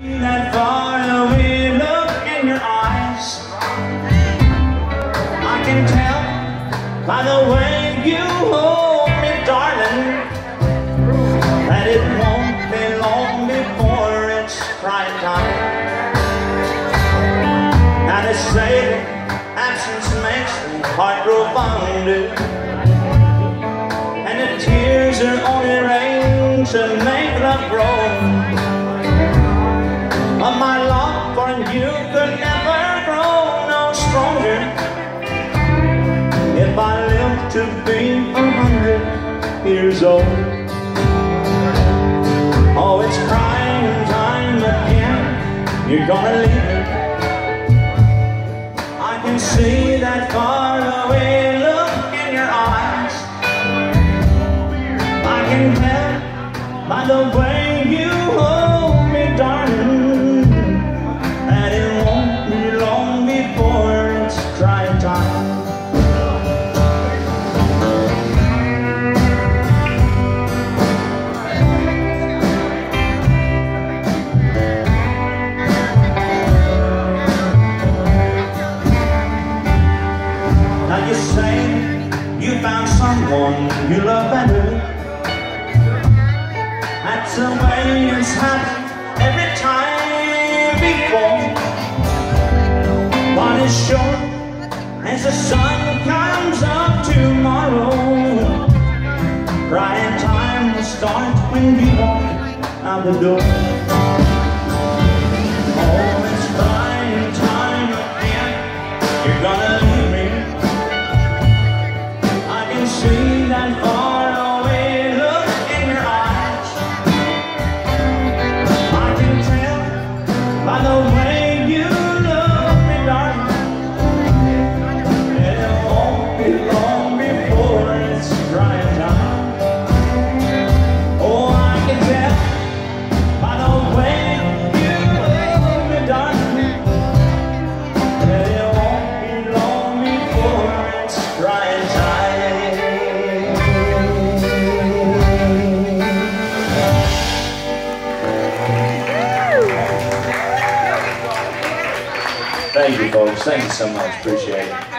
That faraway look in your eyes I can tell by the way you hold me, darling That it won't be long before it's crying time. Now they say absence makes the heart grow fonder And the tears are only rain to make love grow to be a hundred years old. Oh, it's crying time again. You're gonna leave me I can see that far away look in your eyes. I can tell by the way you hold me, darling someone you love better. That's the way it's happened every time before One is short as the sun comes up tomorrow. Crying time will start when you walk out the door Thank you, folks. Thank you so much. Appreciate it.